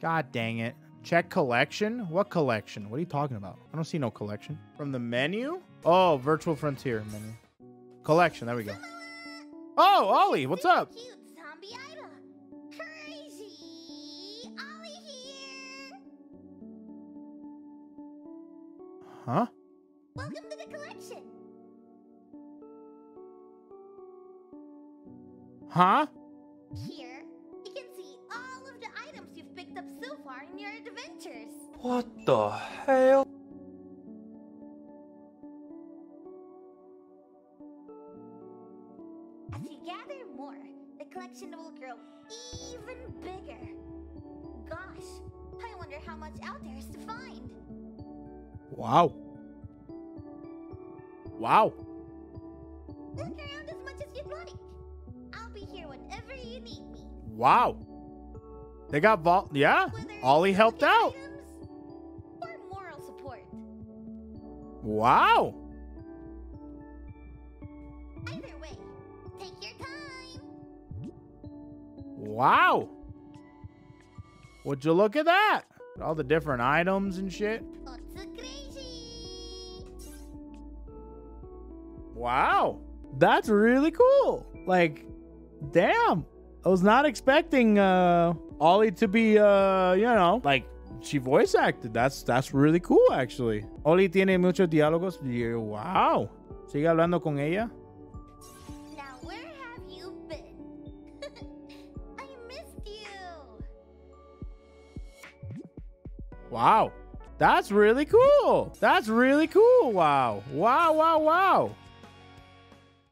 God dang it. Check collection? What collection? What are you talking about? I don't see no collection. From the menu? Oh, Virtual Frontier menu. Collection. There we go. Oh, Ollie, what's up? Cute zombie idol. Crazy. Ollie here. Huh? Welcome to the collection. Huh? Here, up so far in your adventures. What the hell? As you gather more, the collection will grow even bigger. Gosh, I wonder how much out there is to find. Wow. Wow. Look around as much as you'd like. I'll be here whenever you need me. Wow. They got vault. Yeah. Ollie helped out. items Or moral support. Wow. Either way, take your time. Wow. Would you look at that? All the different items and shit. Wow. That's really cool. Like, damn. I was not expecting uh Ollie to be uh, you know, like she voice acted. That's that's really cool actually. Ollie tiene muchos diálogos. Wow. Sigue hablando con ella. Now, where have you been? I missed you. Wow. That's really cool. That's really cool. Wow. Wow, wow, wow.